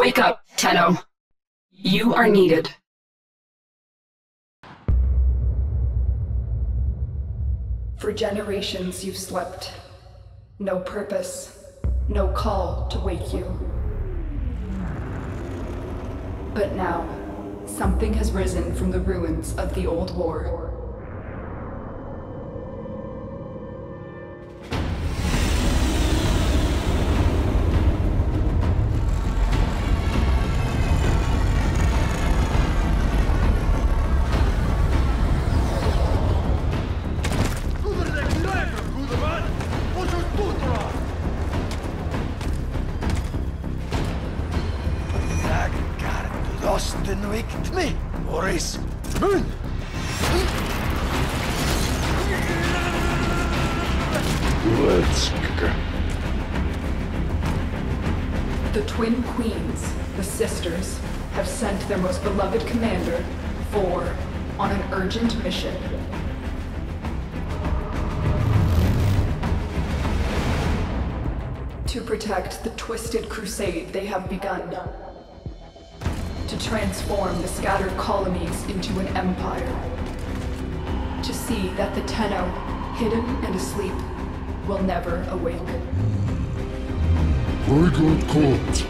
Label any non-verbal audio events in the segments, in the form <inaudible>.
Wake up, Tenno. You are needed. For generations you've slept. No purpose, no call to wake you. But now, something has risen from the ruins of the old war. Protect the twisted crusade they have begun. To transform the scattered colonies into an empire. To see that the Tenno, hidden and asleep, will never awake. I got caught.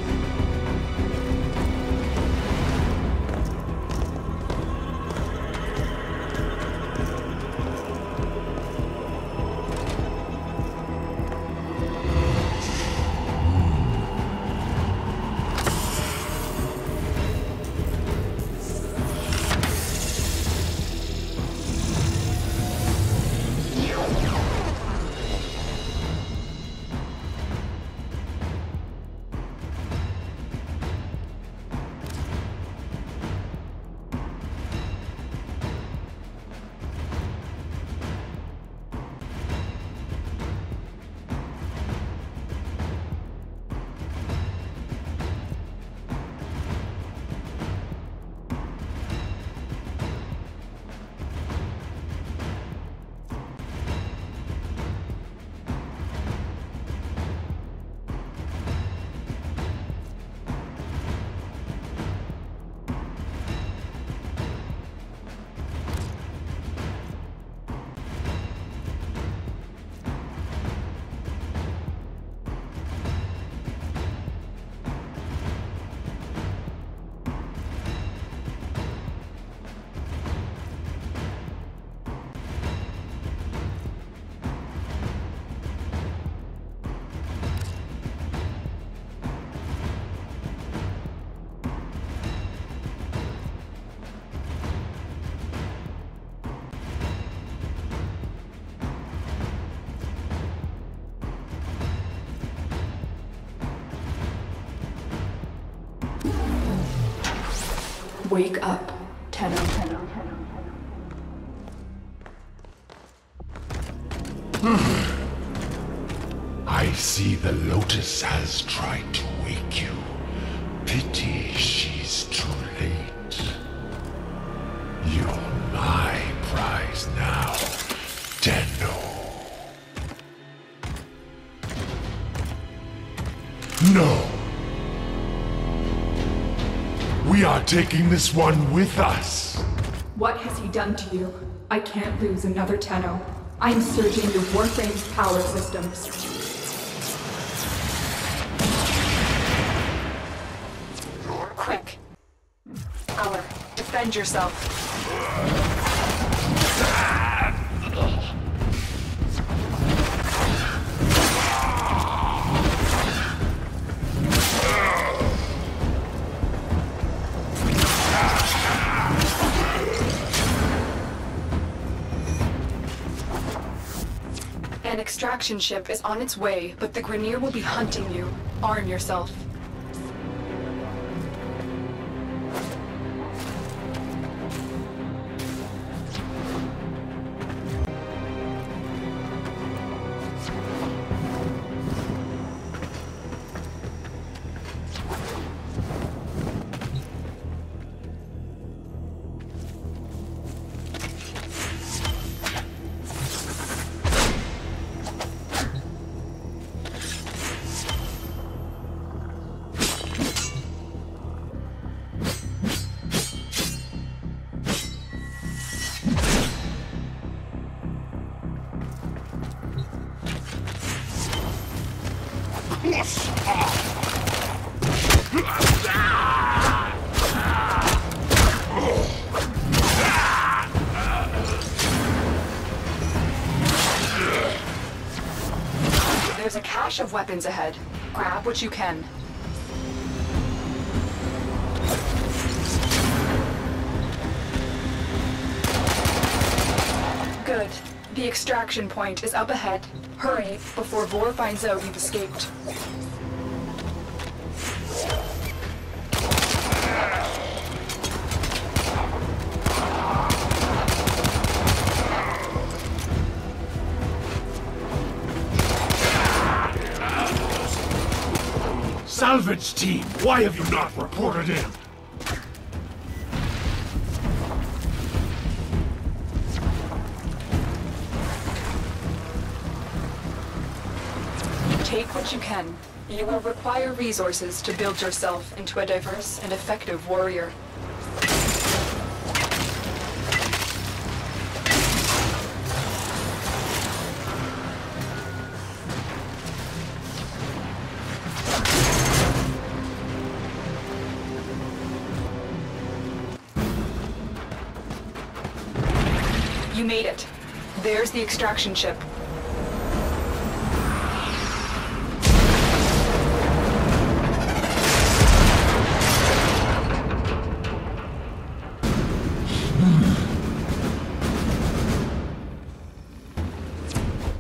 Wake up, Tenno. Oh, Tenno. Oh, oh, hmm. I see the Lotus has tried to taking this one with us. What has he done to you? I can't lose another Tenno. I am surging your Warframe's power systems. Quick. Power, defend yourself. Extraction ship is on its way, but the Grineer will be hunting you. Arm yourself. Of weapons ahead. Grab what you can. Good. The extraction point is up ahead. Hurry, before Vor finds out you've escaped. Salvage team, why have you not reported in? Take what you can. You will require resources to build yourself into a diverse and effective warrior. The extraction ship.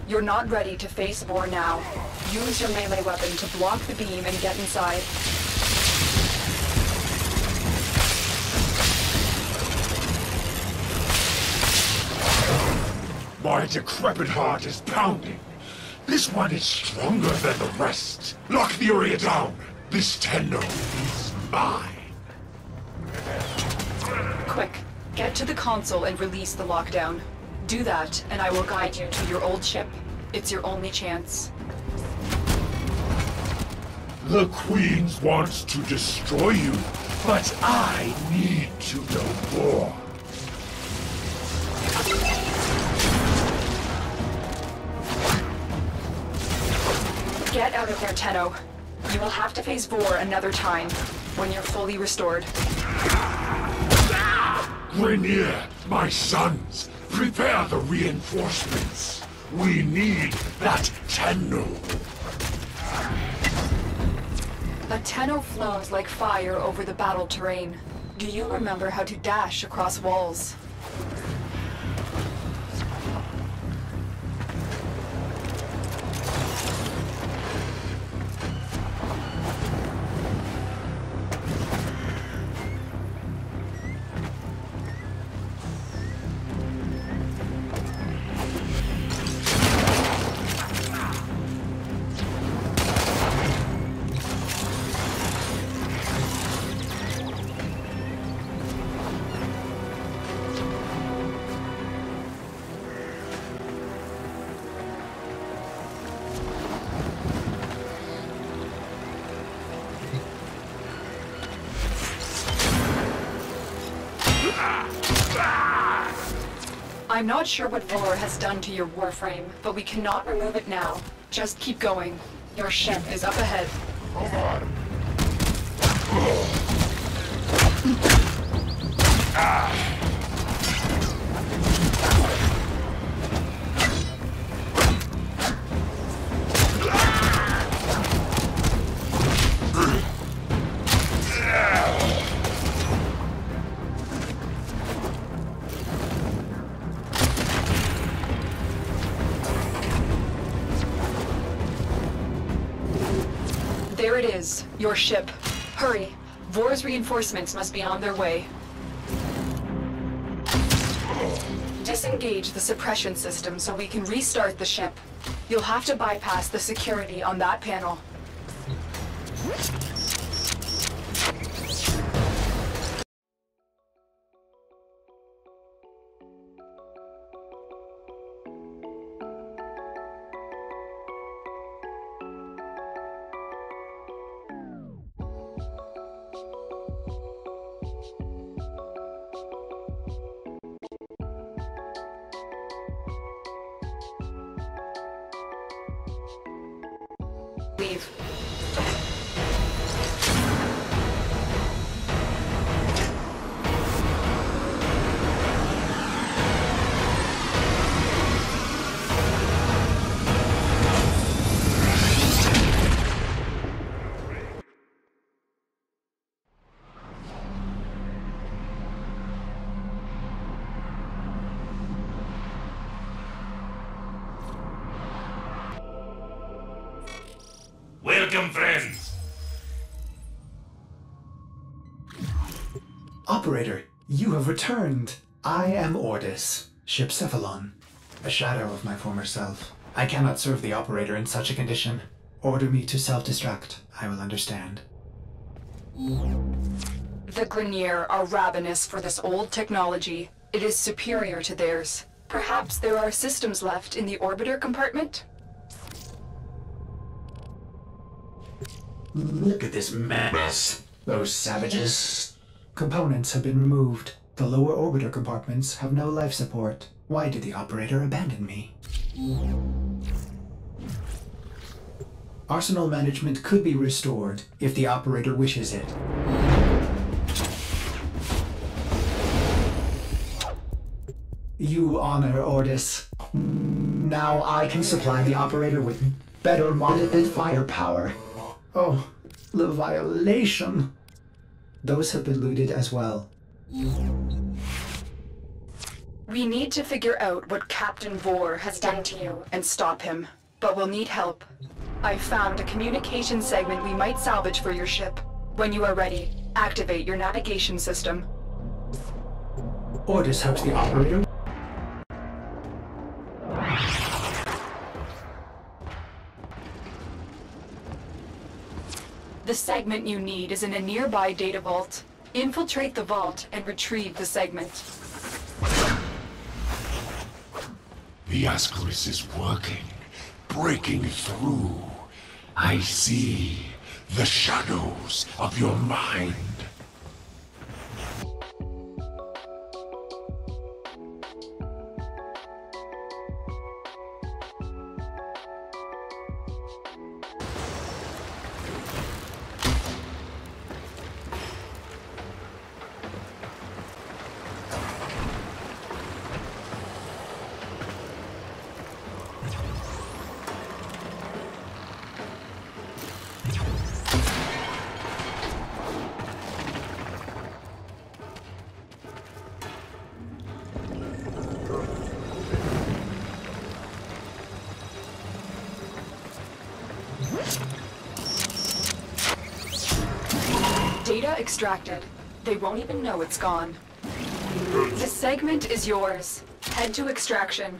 You're not ready to face Vor now. Use your melee weapon to block the beam and get inside. My decrepit heart is pounding. This one is stronger than the rest. Lock the area down. This Tenno is mine. Quick, get to the console and release the lockdown. Do that, and I will guide you to your old ship. It's your only chance. The Queen wants to destroy you, but I need to know more. Get out of there, Tenno. You will have to face Vor another time, when you're fully restored. Grineer, my sons, prepare the reinforcements. We need that Tenno. A Tenno flows like fire over the battle terrain. Do you remember how to dash across walls? Not sure what Vor has done to your warframe, but we cannot remove it now. Just keep going. Your ship is up ahead. There <laughs> your ship. Hurry. Vor's reinforcements must be on their way. Disengage the suppression system so we can restart the ship. You'll have to bypass the security on that panel. Leave. Have returned. I am Ordis, ship Cephalon, a shadow of my former self. I cannot serve the operator in such a condition. Order me to self-destruct. I will understand. The Grineer are ravenous for this old technology. It is superior to theirs. Perhaps there are systems left in the orbiter compartment? Look at this mess. Those savages. Components have been removed. The lower orbiter compartments have no life support. Why did the operator abandon me? Arsenal management could be restored if the operator wishes it. You honor Ordis. Now I can supply the operator with better monitored firepower. Oh, the violation. Those have been looted as well. We need to figure out what Captain Vor has done to you and stop him. But we'll need help. I found a communication segment we might salvage for your ship. When you are ready, activate your navigation system. Ordis helps the operator The segment you need is in a nearby data vault. Infiltrate the vault and retrieve the segment. The Ascaris is working, breaking through. I see the shadows of your mind. It's gone. The segment is yours. Head to extraction.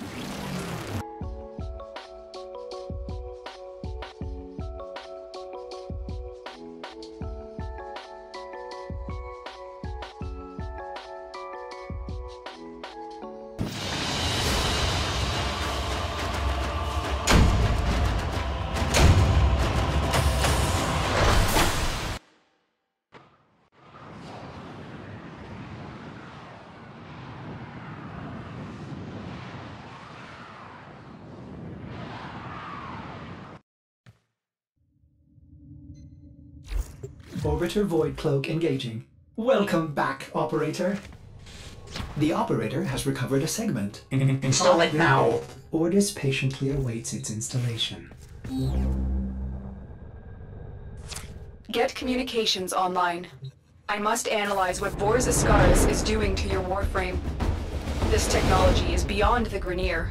Orbiter Void Cloak engaging. Welcome back, Operator. The Operator has recovered a segment. Install it now. Ordis patiently awaits its installation. Get communications online. I must analyze what Vor's Ascaris is doing to your warframe. This technology is beyond the Grineer.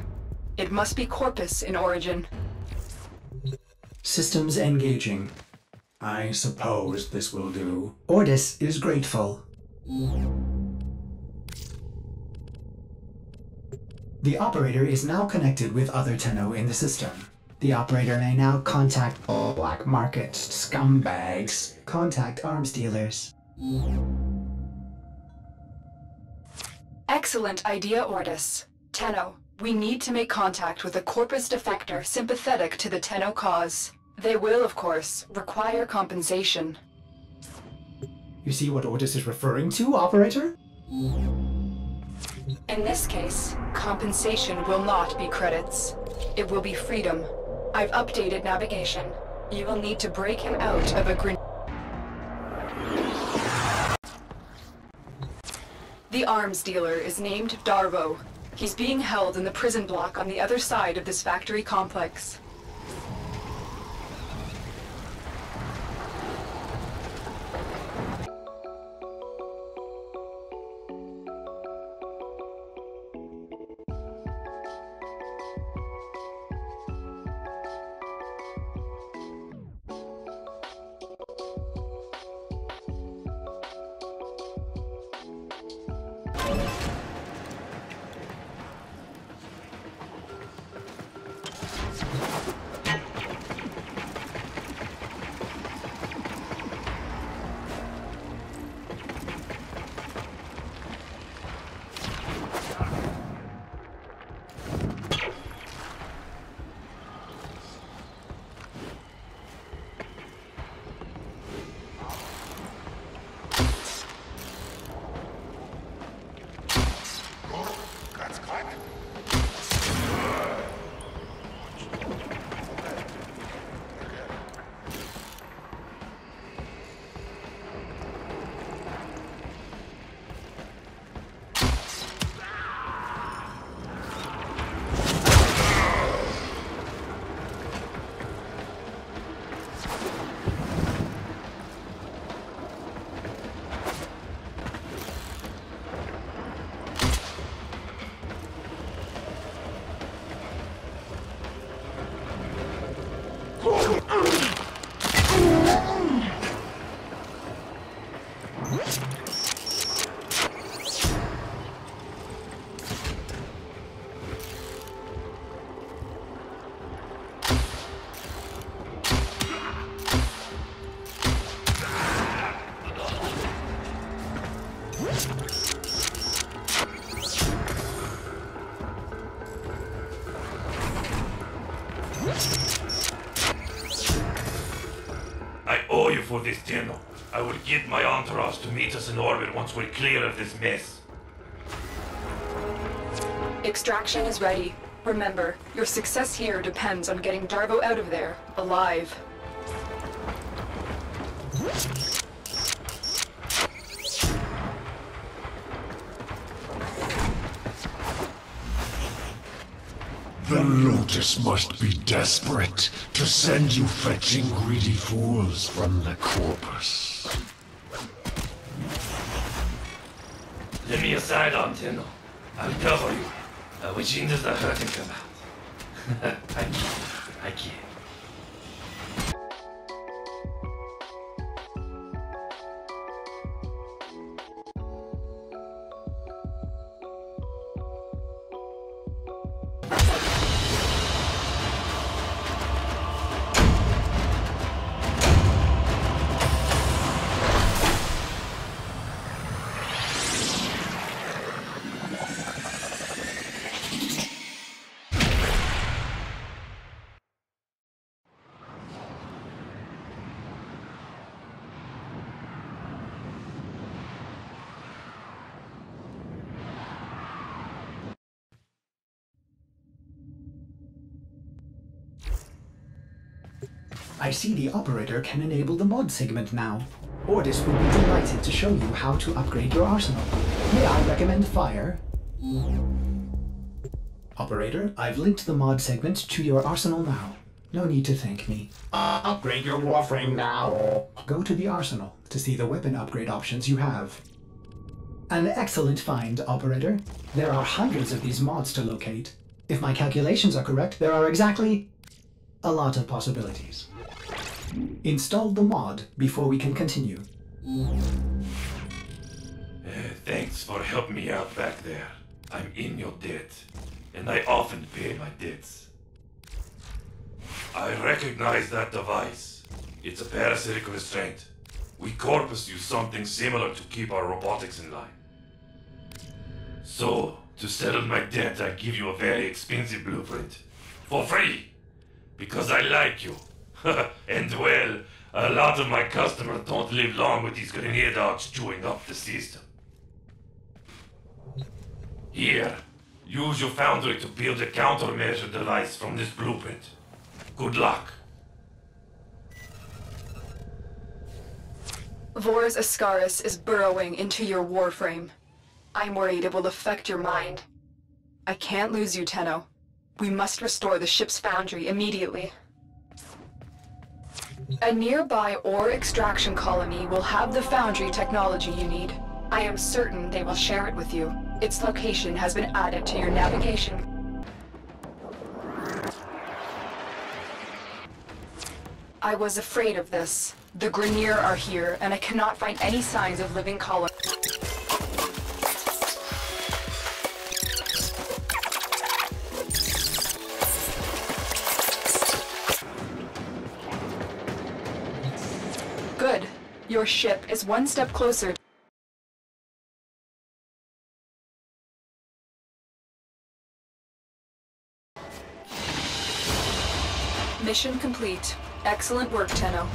It must be Corpus in origin. Systems engaging. I suppose this will do. Ordis is grateful. The operator is now connected with other Tenno in the system. The operator may now contact all black market scumbags. Contact arms dealers. Excellent idea, Ordis. Tenno, we need to make contact with a Corpus defector sympathetic to the Tenno cause. They will, of course, require compensation. You see what Ordis is referring to, operator? In this case, compensation will not be credits. It will be freedom. I've updated navigation. You will need to break him out of a gren- The arms dealer is named Darvo. He's being held in the prison block on the other side of this factory complex. For this, Tenno. I will get my entourage to meet us in orbit once we're clear of this mess. Extraction is ready. Remember, your success here depends on getting Darvo out of there, alive. The Lotus must be desperate to send you fetching greedy fools from the Corpus. Let me aside on Tenno. I'll cover you. Which end does the hurting come out? I can't. <laughs> I I see the operator can enable the mod segment now. Ordis will be delighted to show you how to upgrade your arsenal. May I recommend fire? Operator, I've linked the mod segment to your arsenal now. No need to thank me. Uh, upgrade your warframe now. Go to the arsenal to see the weapon upgrade options you have. An excellent find, Operator. There are hundreds of these mods to locate. If my calculations are correct, there are exactly a lot of possibilities. Install the mod before we can continue. Uh, thanks for helping me out back there. I'm in your debt, and I often pay my debts. I recognize that device. It's a parasitic restraint. We Corpus use something similar to keep our robotics in line. So, to settle my debt, I give you a very expensive blueprint. For free! Because I like you. <laughs> and well, a lot of my customers don't live long with these Grineer dogs chewing up the system. Here, use your foundry to build a countermeasure device from this blueprint. Good luck. Vor's Ascaris is burrowing into your warframe. I'm worried it will affect your mind. I can't lose you, Tenno. We must restore the ship's foundry immediately. A nearby ore extraction colony will have the foundry technology you need. I am certain they will share it with you. Its location has been added to your navigation. I was afraid of this. The Grineer are here, and I cannot find any signs of living colonies. Your ship is one step closer. Mission complete. Excellent work, Tenno.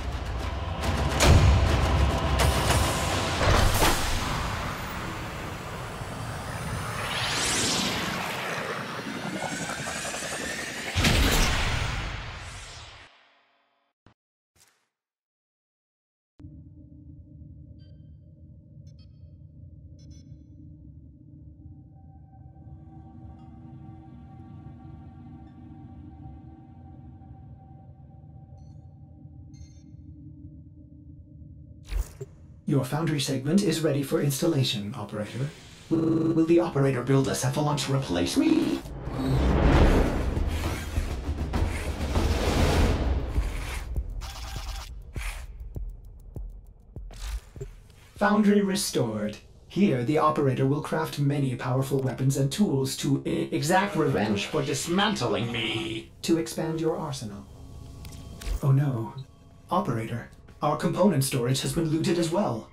Your foundry segment is ready for installation, Operator. Will the operator build a cephalon to replace me? Foundry restored. Here, the operator will craft many powerful weapons and tools to exact revenge for dismantling me. To expand your arsenal. Oh no. Operator, our component storage has been looted as well.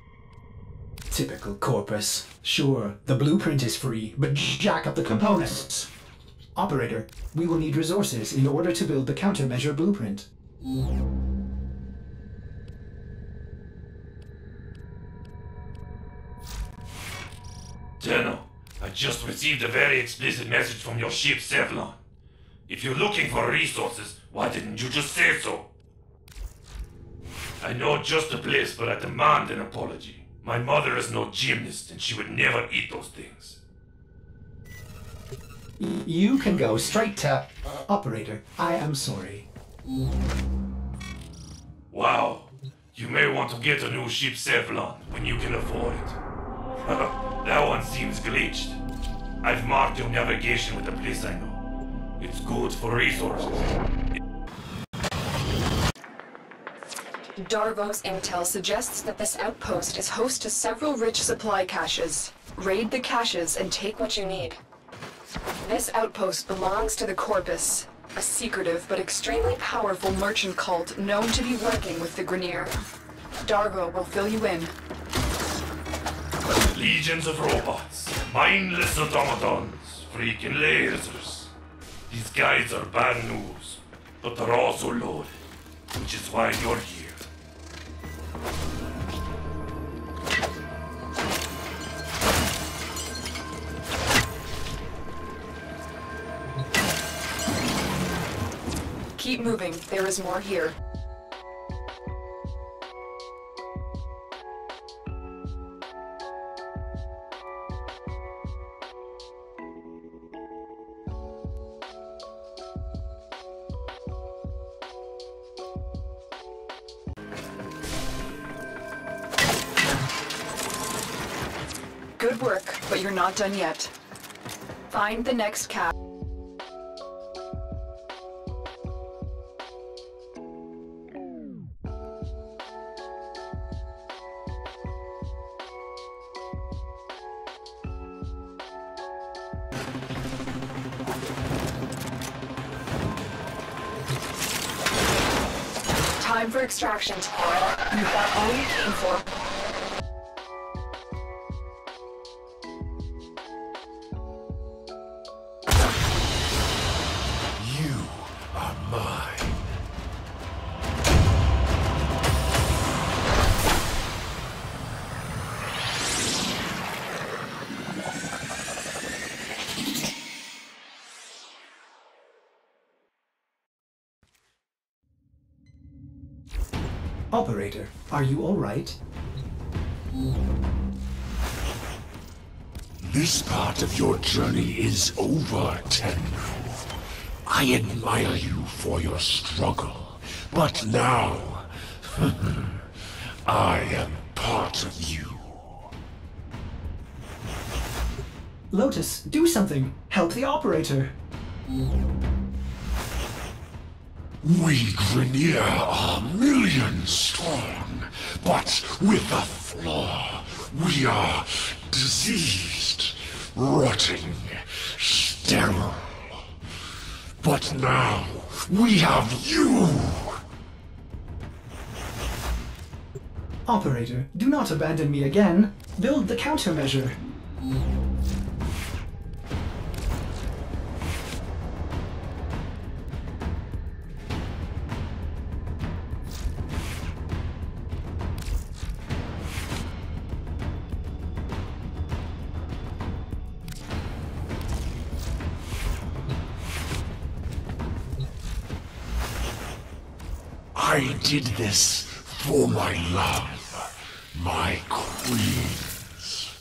Typical Corpus. Sure, the blueprint is free, but jack up the components. Operator, we will need resources in order to build the countermeasure blueprint. Tenno, I just received a very explicit message from your ship, Sevlon. If you're looking for resources, why didn't you just say so? I know just the place, but I demand an apology. My mother is no gymnast, and she would never eat those things. You can go straight to. Operator, I am sorry. Wow, you may want to get a new ship, Sevlon, when you can afford it. <laughs> that one seems glitched. I've marked your navigation with a place I know. It's good for resources. Darvo's intel suggests that this outpost is host to several rich supply caches. Raid the caches and take what you need. This outpost belongs to the Corpus, a secretive but extremely powerful merchant cult known to be working with the Grineer. Darvo will fill you in. Legions of robots, mindless automatons, freaking lasers. These guys are bad news, but they're also loaded, which is why you're here. Keep moving, there is more here. Done yet. Find the next cap. Time for extraction, Tamara. You've got all you came for. Are you alright? This part of your journey is over, Tenno. I admire you for your struggle, but now <laughs> I am part of you. Lotus, do something! Help the operator! We Grineer are millions strong, but with a flaw. We are diseased, rotting, sterile. But now we have you! Operator, do not abandon me again. Build the countermeasure. Did this for my love, my queens.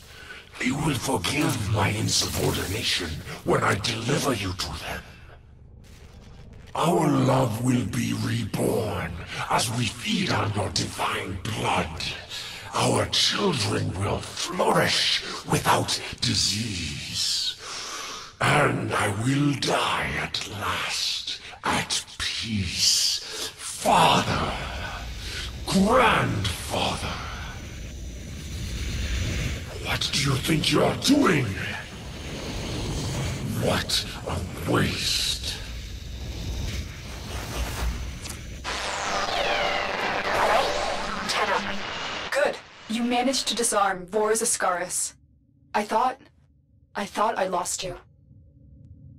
They will forgive my insubordination when I deliver you to them. Our love will be reborn as we feed on your divine blood. Our children will flourish without disease. And I will die at last, at peace. Father, grandfather. What do you think you're doing? What a waste. Good. You managed to disarm Vor's Ascaris. I thought... I thought I lost you.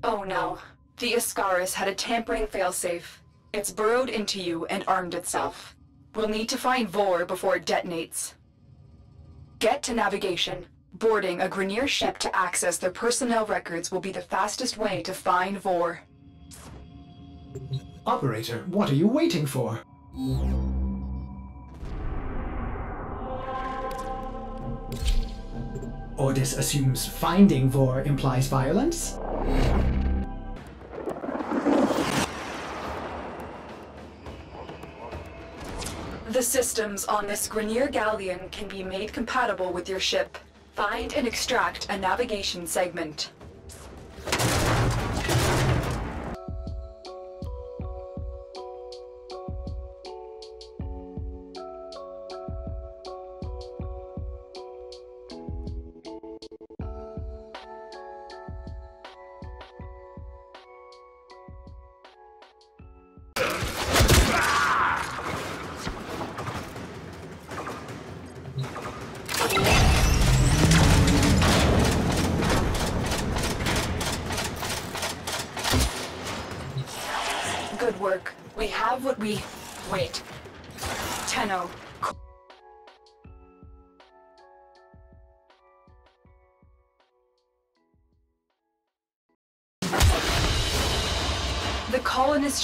Oh no. The Ascaris had a tampering failsafe. It's burrowed into you and armed itself. We'll need to find Vor before it detonates. Get to navigation. Boarding a Grineer ship to access their personnel records will be the fastest way to find Vor. Operator, what are you waiting for? Ordis assumes finding Vor implies violence? The systems on this Grineer galleon can be made compatible with your ship. Find and extract a navigation segment.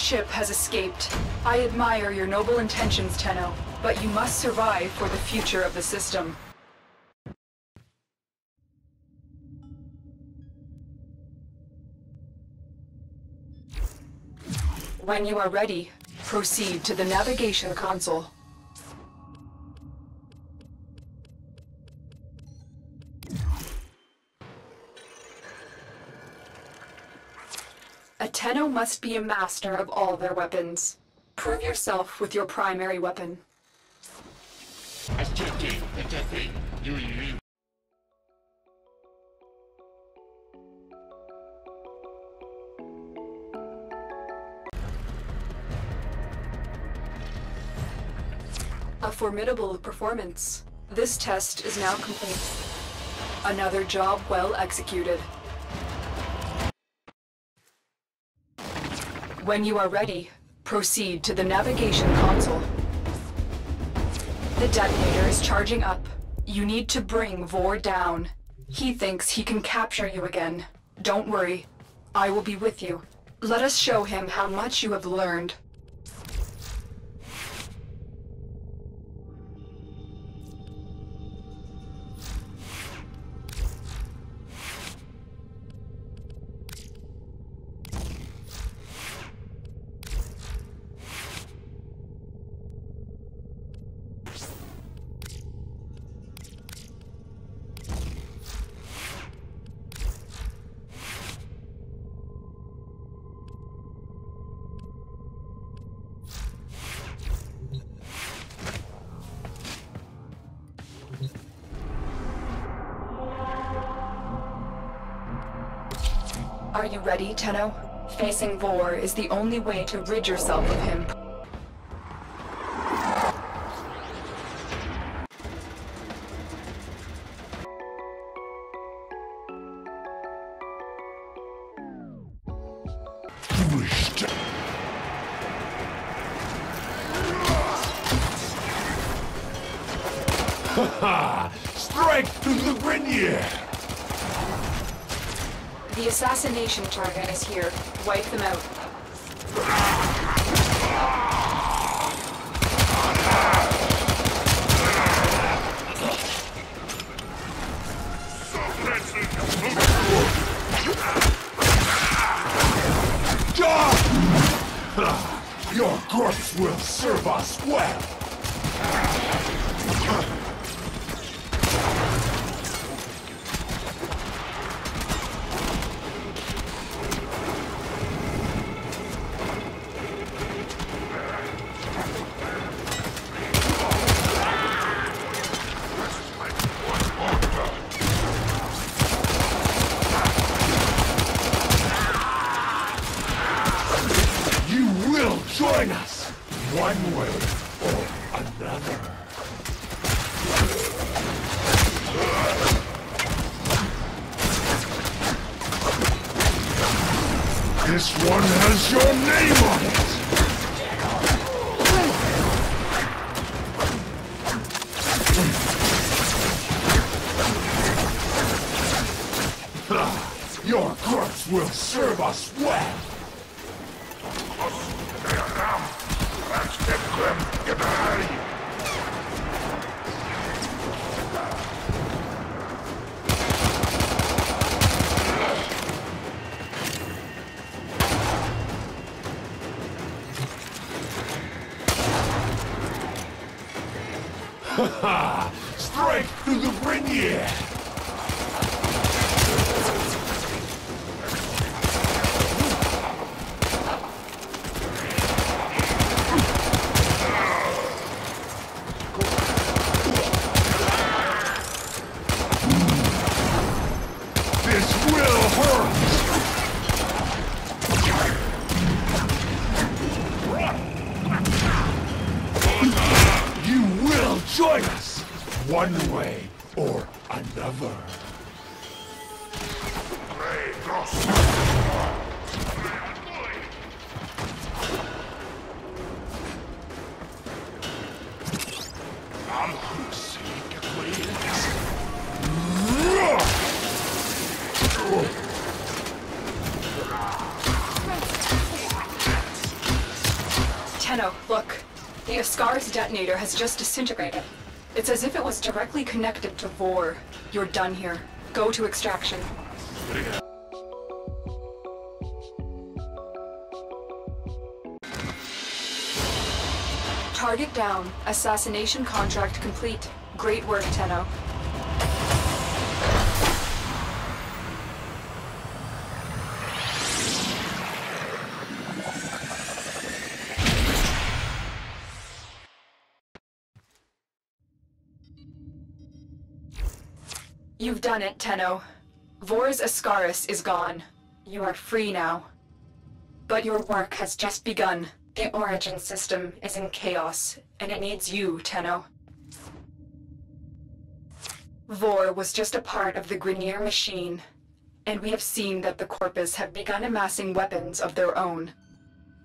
Ship has escaped. I admire your noble intentions, Tenno, but you must survive for the future of the system. When you are ready, proceed to the navigation console. Tenno must be a master of all their weapons. Prove yourself with your primary weapon. A formidable performance. This test is now complete. Another job well executed. When you are ready, proceed to the navigation console. The detonator is charging up. You need to bring Vor down. He thinks he can capture you again. Don't worry. I will be with you. Let us show him how much you have learned. Facing Vor is the only way to rid yourself of him. De- Ha! Strike to the Grineer! The assassination target is here. Wipe them out. Your grunts will serve us well! This one has your name on it! Your corpse will serve us well! Join us, one way or another. The Ascaris detonator has just disintegrated. It's as if it was directly connected to Vor. You're done here. Go to extraction. Target down. Assassination contract complete. Great work, Tenno. You've done it, Tenno. Vor's Ascaris is gone. You are free now. But your work has just begun. The Origin system is in chaos, and it needs you, Tenno. Vor was just a part of the Grineer machine, and we have seen that the Corpus have begun amassing weapons of their own.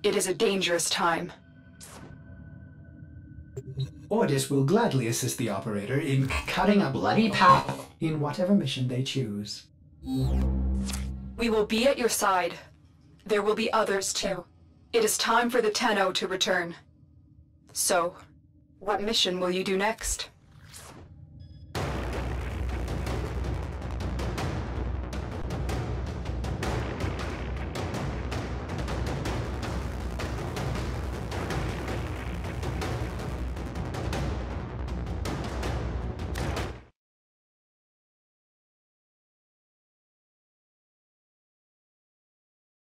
It is a dangerous time. Ordis will gladly assist the operator in cutting a bloody path in whatever mission they choose. We will be at your side. There will be others too. It is time for the Tenno to return. So, what mission will you do next?